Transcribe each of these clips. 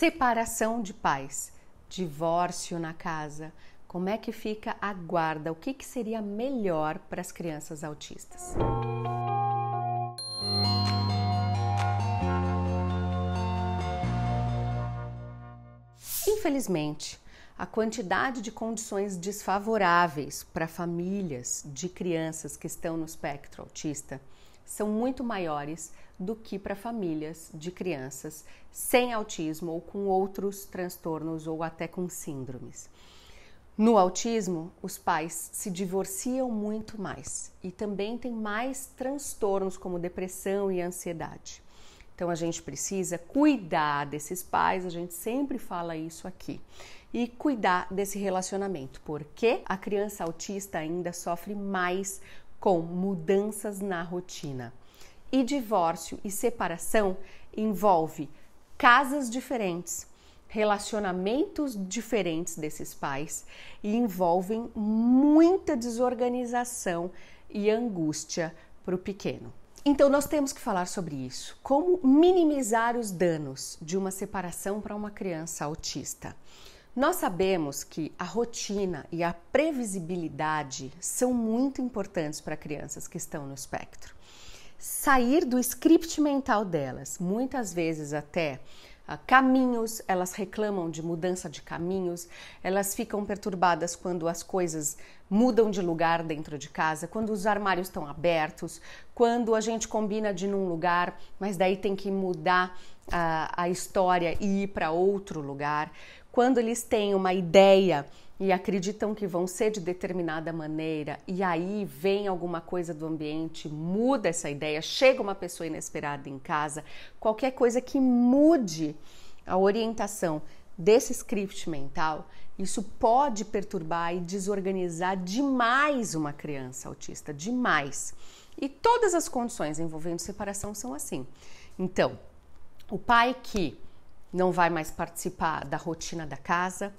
separação de pais, divórcio na casa. Como é que fica a guarda? O que, que seria melhor para as crianças autistas? Infelizmente, a quantidade de condições desfavoráveis para famílias de crianças que estão no espectro autista são muito maiores do que para famílias de crianças sem autismo ou com outros transtornos ou até com síndromes. No autismo, os pais se divorciam muito mais e também tem mais transtornos como depressão e ansiedade. Então a gente precisa cuidar desses pais, a gente sempre fala isso aqui. E cuidar desse relacionamento, porque a criança autista ainda sofre mais com mudanças na rotina. E divórcio e separação envolve casas diferentes, relacionamentos diferentes desses pais e envolvem muita desorganização e angústia para o pequeno. Então, nós temos que falar sobre isso. Como minimizar os danos de uma separação para uma criança autista? Nós sabemos que a rotina e a previsibilidade são muito importantes para crianças que estão no espectro. Sair do script mental delas, muitas vezes até uh, caminhos, elas reclamam de mudança de caminhos, elas ficam perturbadas quando as coisas mudam de lugar dentro de casa, quando os armários estão abertos, quando a gente combina de ir num lugar, mas daí tem que mudar a, a história e ir para outro lugar, quando eles têm uma ideia e acreditam que vão ser de determinada maneira e aí vem alguma coisa do ambiente, muda essa ideia, chega uma pessoa inesperada em casa, qualquer coisa que mude a orientação desse script mental, isso pode perturbar e desorganizar demais uma criança autista, demais. E todas as condições envolvendo separação são assim. Então, o pai que não vai mais participar da rotina da casa,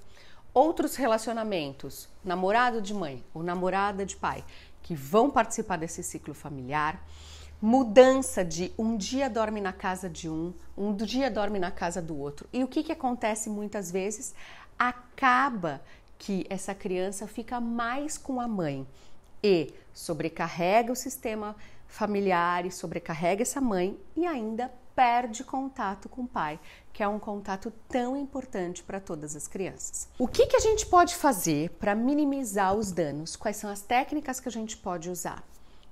outros relacionamentos, namorado de mãe ou namorada de pai, que vão participar desse ciclo familiar, mudança de um dia dorme na casa de um, um dia dorme na casa do outro. E o que, que acontece muitas vezes? Acaba que essa criança fica mais com a mãe e sobrecarrega o sistema familiar e sobrecarrega essa mãe e ainda perde contato com o pai, que é um contato tão importante para todas as crianças. O que, que a gente pode fazer para minimizar os danos? Quais são as técnicas que a gente pode usar?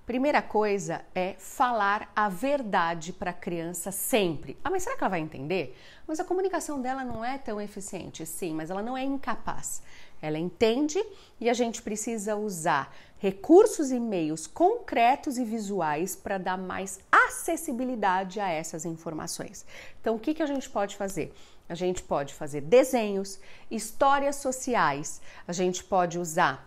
Primeira coisa é falar a verdade para a criança sempre. Ah, mas será que ela vai entender? Mas a comunicação dela não é tão eficiente, sim, mas ela não é incapaz. Ela entende e a gente precisa usar recursos e meios concretos e visuais para dar mais acessibilidade a essas informações. Então, o que, que a gente pode fazer? A gente pode fazer desenhos, histórias sociais, a gente pode usar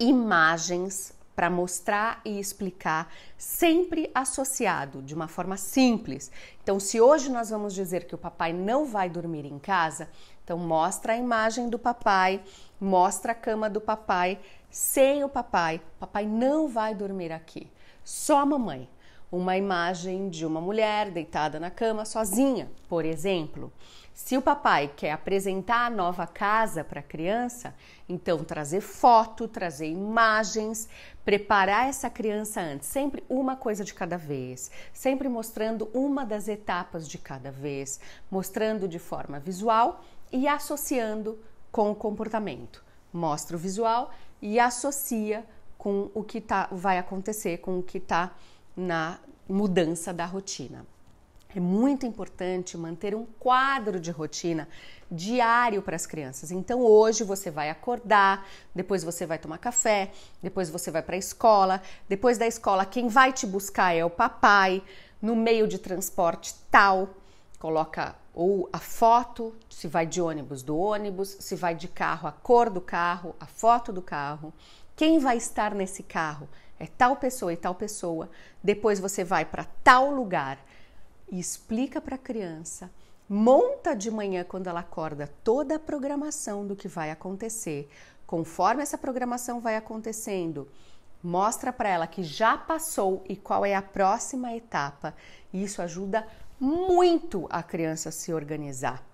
imagens para mostrar e explicar, sempre associado de uma forma simples. Então, se hoje nós vamos dizer que o papai não vai dormir em casa, então mostra a imagem do papai, mostra a cama do papai sem o papai. Papai não vai dormir aqui, só a mamãe. Uma imagem de uma mulher deitada na cama sozinha, por exemplo. Se o papai quer apresentar a nova casa para a criança, então trazer foto, trazer imagens, preparar essa criança antes, sempre uma coisa de cada vez, sempre mostrando uma das etapas de cada vez, mostrando de forma visual e associando com o comportamento. Mostra o visual e associa com o que tá, vai acontecer, com o que está na mudança da rotina. É muito importante manter um quadro de rotina diário para as crianças. Então hoje você vai acordar, depois você vai tomar café, depois você vai para a escola, depois da escola quem vai te buscar é o papai, no meio de transporte tal, coloca ou a foto, se vai de ônibus do ônibus, se vai de carro, a cor do carro, a foto do carro, quem vai estar nesse carro é tal pessoa e tal pessoa. Depois você vai para tal lugar e explica para a criança, monta de manhã quando ela acorda toda a programação do que vai acontecer. Conforme essa programação vai acontecendo, mostra para ela que já passou e qual é a próxima etapa. Isso ajuda muito a criança se organizar.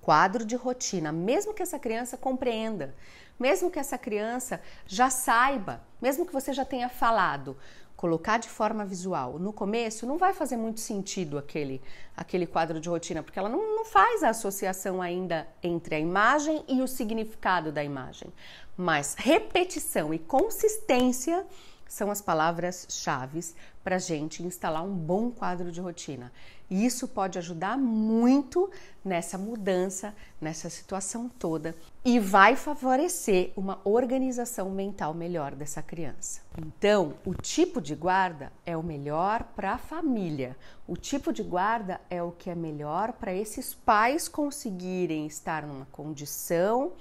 quadro de rotina, mesmo que essa criança compreenda, mesmo que essa criança já saiba, mesmo que você já tenha falado, colocar de forma visual no começo não vai fazer muito sentido aquele, aquele quadro de rotina, porque ela não, não faz a associação ainda entre a imagem e o significado da imagem. Mas repetição e consistência são as palavras-chave para a gente instalar um bom quadro de rotina. E isso pode ajudar muito nessa mudança, nessa situação toda e vai favorecer uma organização mental melhor dessa criança. Então, o tipo de guarda é o melhor para a família. O tipo de guarda é o que é melhor para esses pais conseguirem estar numa condição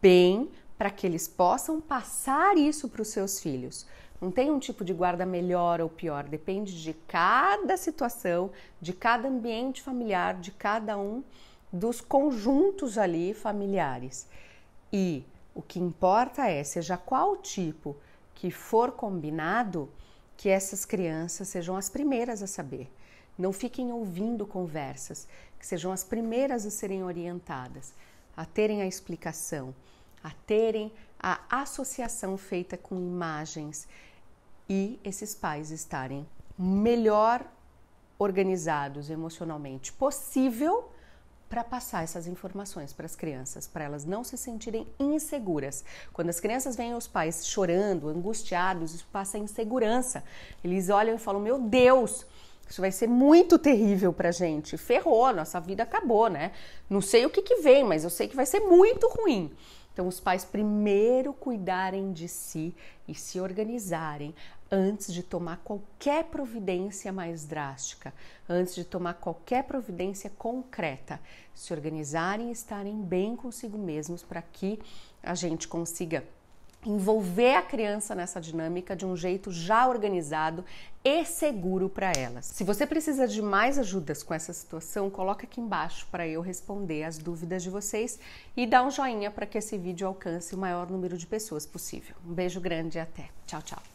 bem para que eles possam passar isso para os seus filhos. Não tem um tipo de guarda melhor ou pior, depende de cada situação, de cada ambiente familiar, de cada um dos conjuntos ali familiares. E o que importa é, seja qual tipo que for combinado, que essas crianças sejam as primeiras a saber. Não fiquem ouvindo conversas, que sejam as primeiras a serem orientadas, a terem a explicação, a terem a associação feita com imagens e esses pais estarem melhor organizados emocionalmente possível para passar essas informações para as crianças, para elas não se sentirem inseguras. Quando as crianças veem os pais chorando, angustiados, isso passa insegurança. Eles olham e falam: Meu Deus, isso vai ser muito terrível para gente. Ferrou, nossa vida acabou, né? Não sei o que, que vem, mas eu sei que vai ser muito ruim. Então, os pais primeiro cuidarem de si e se organizarem antes de tomar qualquer providência mais drástica, antes de tomar qualquer providência concreta. Se organizarem e estarem bem consigo mesmos para que a gente consiga envolver a criança nessa dinâmica de um jeito já organizado e seguro para elas. Se você precisa de mais ajudas com essa situação, coloca aqui embaixo para eu responder as dúvidas de vocês e dá um joinha para que esse vídeo alcance o maior número de pessoas possível. Um beijo grande e até. Tchau, tchau.